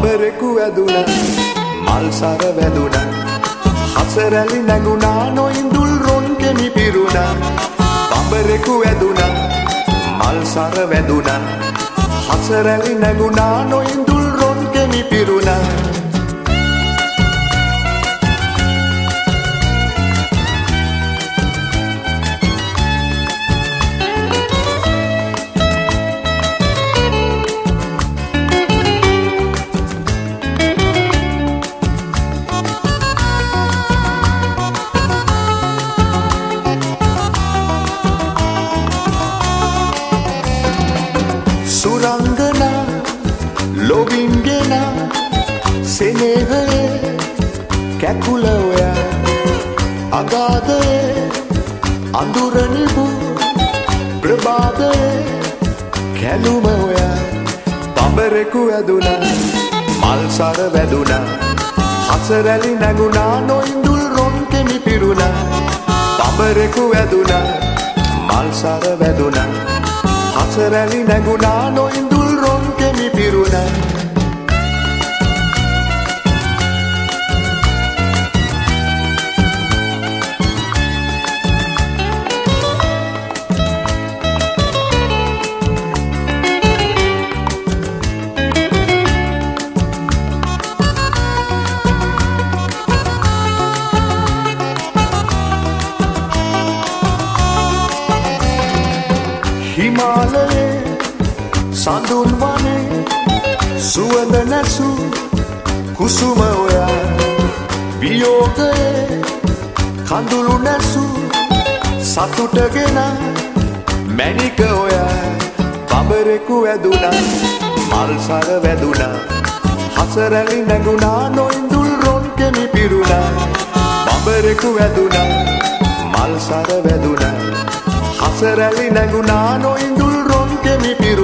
බඹරෙකු ඇදුන මල්සර වැදුන හසරැලි නැගුණා නොයිඳුල් රොන් කෙමි පිරුණ. බඹරෙකු ඇදුන මල්සර වැදුන හසරැලි නැගුණා නොයිඳුල් රොන් කෙමි පිරුණ. සුරංගන ලොබින්ගෙන සෙනේහයේ කැකුල ඔය අගාදයේ අඳුරනිබු ප්‍රබාදයේ කැලුම ඔය පඹරෙකු ඇදුන මල්සර වැදුන හසරැලි නැගුණා නොයිඳුල් රොන් කෙමි පිරුණ. පඹරෙකු ඇදුන මල්සර වැදුන. හසරැලි නැගුණා නොයිඳුල් හිමාලයේ සඳුන් වනේ සුවඳ නැසු කුසුම ඔයා. වියෝගයේ කඳුළු නැසු සතුටගෙන මැනික ඔයා. බඹරෙකු ඇදුන මල්සර වැදුන. හසරැලි නැගුණා නොයිඳුල් රොන් කෙමි පිරුණ. බඹරෙකු ඇදුන මල්සර වැදුන. හසරැලි නැගුණා නොයිඳුල් රොන් කෙමි පිරුණ